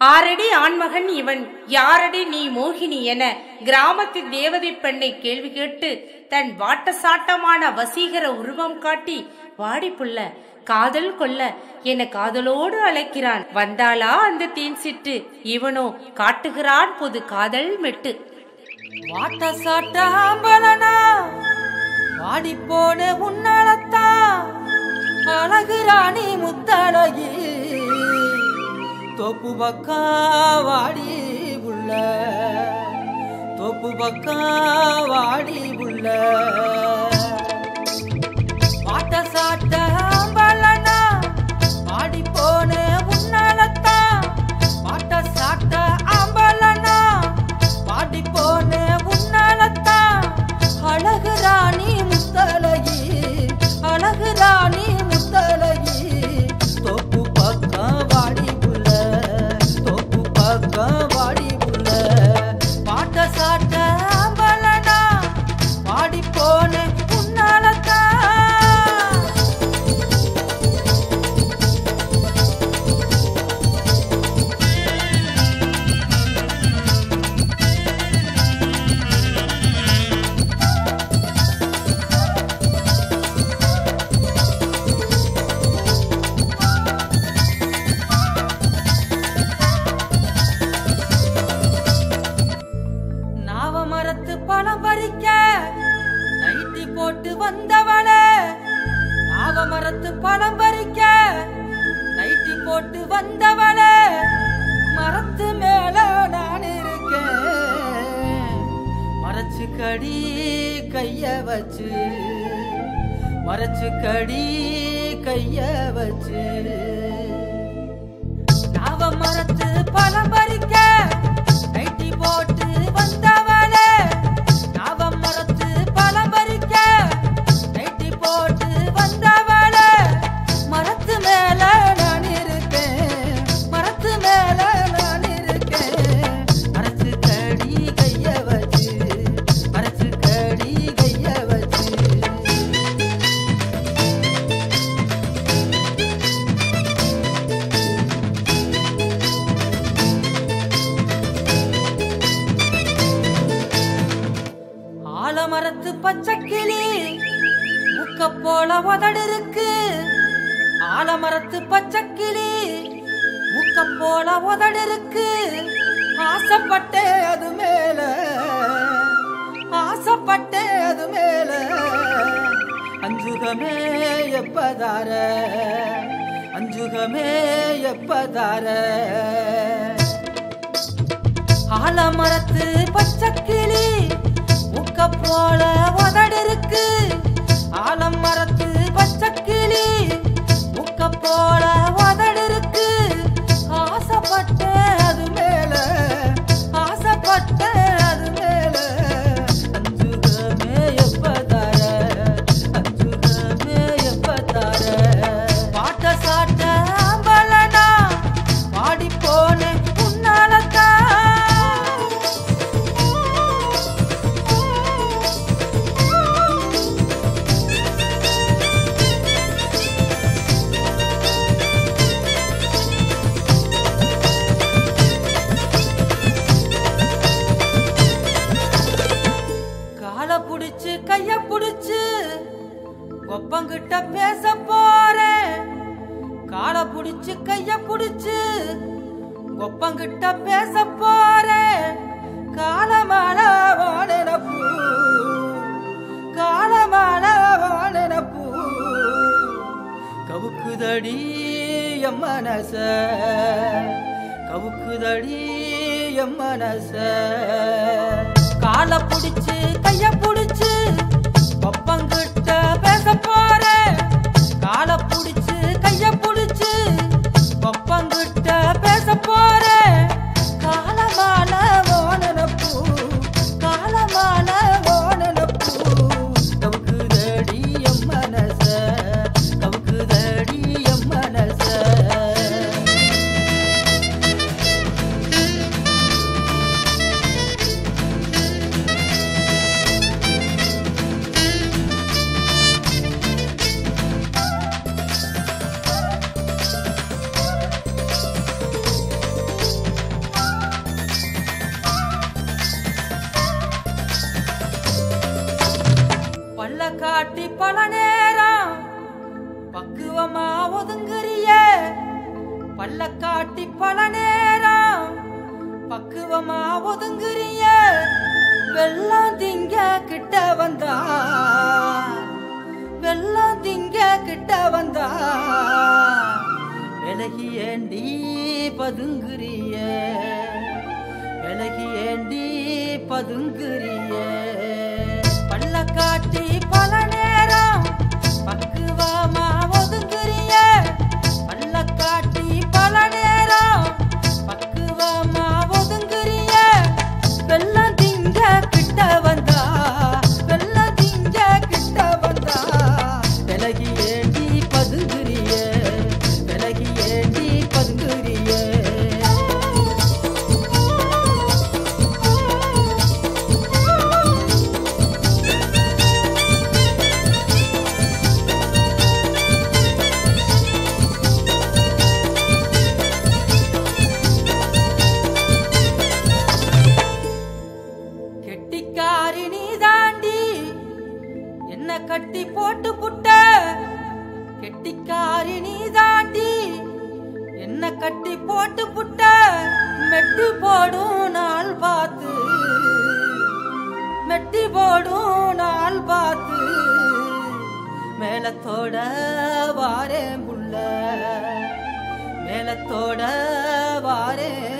ஆரடி ஆண்மகன் இவன் யாரடி நீ மோகினி என கிராமத்து தேவதை பெண்ணை கேள்வி கேட்டு தன் வாட்டசாட்டமான வசீகர உருவம் காட்டி வாடிப்புள்ள காதல் கொள்ள என காதலோடு அழைக்கிறான். வந்தாளா அந்த தீன் சிட்டு? இவனோ காட்டுகிறான் புது காதல் மெட்டு. வாட்டசாட்டாம்பலனா வாடி போன உன்னாலத்தா? அழகு ராணி முத்தழகி தோப்பு பக்கா வாடி உள்ள. தோப்பு பக்கா வாடி உள்ள. பாட்ட சாட்ட மறைச்சு கடி கைய வச்சு மறைச்சு கடி கைய வச்சு. நாவ மரத்து பழம் பறிக்க பச்சைக்கிளி. முக்க போல உதடு இருக்கு ஆலமரத்து பச்சைக்கிளி. முக்க போல உதடு இருக்கு ஆசைப்பட்டே அது மேல. ஆசைப்பட்டே அது மேல. அஞ்சுகமே எப்பதார? அஞ்சுகமே எப்பதார? ஆலமரத்து பச்சைக்கிளி. போல உதடிருக்கு ஆலம் மரத்து பச்சக்கிளி முக்க போல பங்கிட்ட பேச போறேன். காலமான வாழனப்பூ. காலமால வாழனப்பூ. கவுக்குதடி எம் மனச. கவுக்குதடி எம் மனச. கால புடிச்சு கைய காட்டி பல நேரம் பக்குவமா ஒதுங்குறிய? பல்ல காட்டி பல நேரம் பக்குவமா ஒதுங்குறிய? வெள்ளம் திங்க கிட்ட வந்தா வெள்ளம் திங்க கிட்ட வந்தா விலகி ஏண்டி பதுங்குறிய? விலகி ஏண்டி பதுங்குறிய? காட்டி பலன் கெட்டிக்காரி நீ தாண்டி என்ன கட்டி போட்டு புட்ட? கெட்டிக்காரி நீ தாண்டி என்ன கட்டி போட்டு புட்ட? மெட்டி போடும் நாள் பார்த்து. மெட்டி போடும் நாள் பார்த்து. மேலத்தோட வாரே புள்ள. மேலத்தோட வாரே